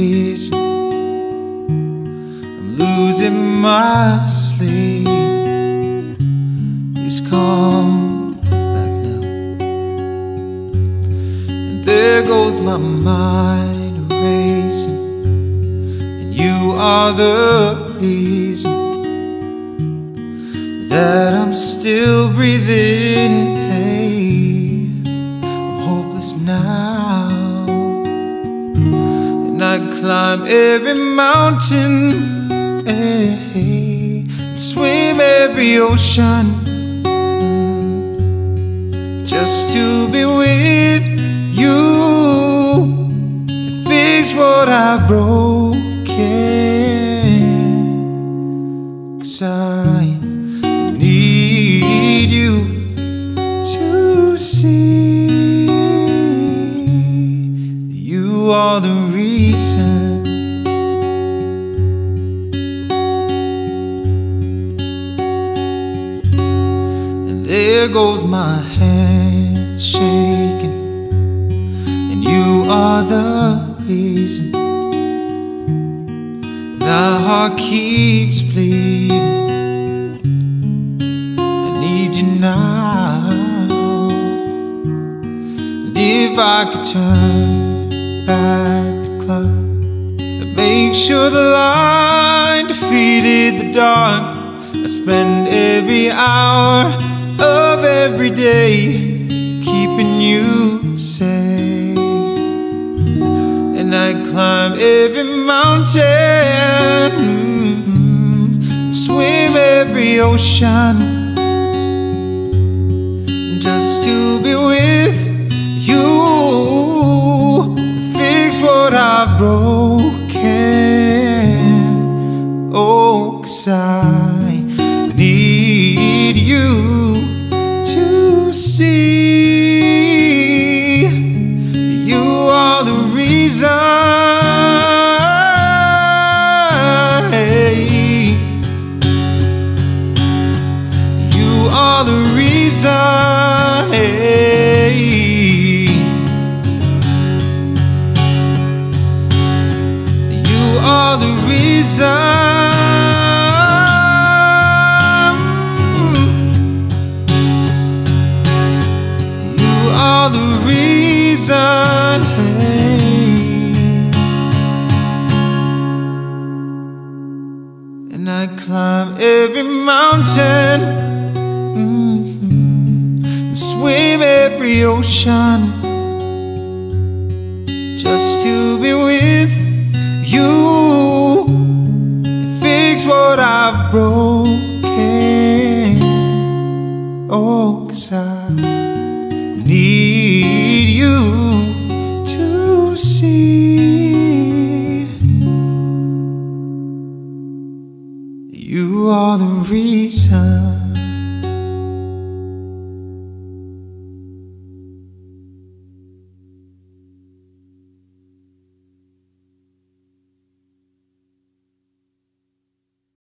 I'm losing my sleep. It's come back now. And there goes my mind racing, and you are the reason that I'm still breathing. Hey, I'm hopeless now and I climb every mountain and swim every ocean just to be with you fix what I've broken. Cause I need you to see you are the reason. And there goes my hand shaking, and you are the reason. The heart keeps bleeding. I need you now. And if I could turn back make sure the light defeated the dark, I spend every hour of every day keeping you safe. And I climb every mountain, mm, swim every ocean, just to be with you, fix what I've broken. I need you to see you are the reason. You are the reason. You are the reason. Climb every mountain mhm, and swim every ocean just to be with you fix what I've broken. Oh, cause I you are the reason.